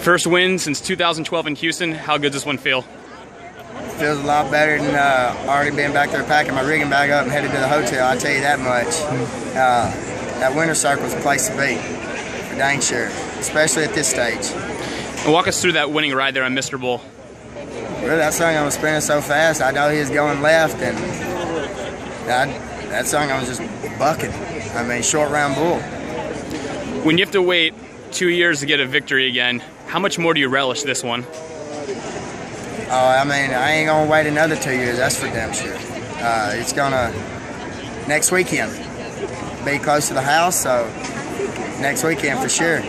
First win since 2012 in Houston. How good does this one feel? Feels a lot better than uh, already being back there packing my rigging bag up and headed to the hotel. I tell you that much. Uh, that winner circle is a place to be, for dang sure, especially at this stage. And walk us through that winning ride there on Mr. Bull. Really, that song I was spinning so fast, I know he was going left, and I, that song I was just bucking. I mean, short round bull. When you have to wait two years to get a victory again, how much more do you relish this one? Oh, I mean, I ain't gonna wait another two years. That's for damn sure. Uh, it's gonna next weekend be close to the house, so next weekend for sure.